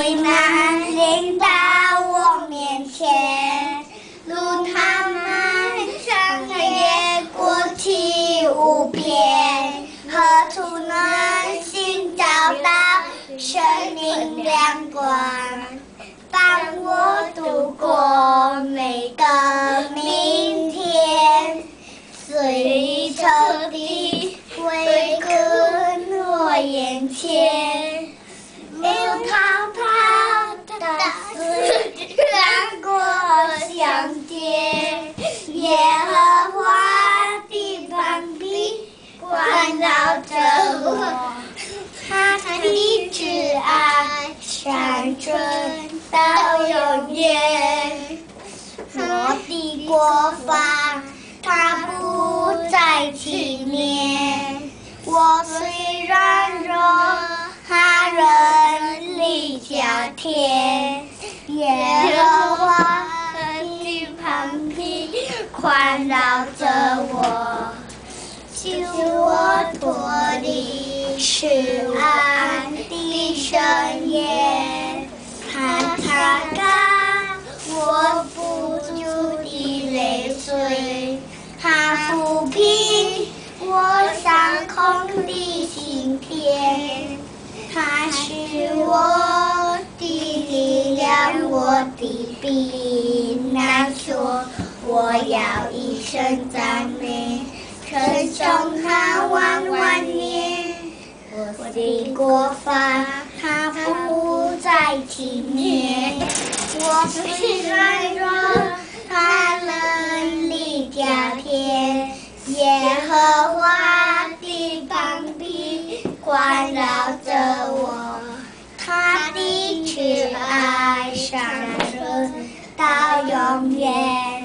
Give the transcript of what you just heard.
危难临到我面前，路他漫长夜孤寂无边，何处能寻找到生命亮光，穿过相见。耶和华的膀臂环绕着我，他的挚爱长存到永远。我的国法，它不再纪念。我虽软弱，他仍力加添。耶和华的膀臂环绕着我，救我脱离失安的身我的避难说。我要一生赞美，称颂他万万年。我的国法，他不再纪念。我虽软弱，它能力加添。耶和华的膀臂环绕着我，他的翅膀 yeah.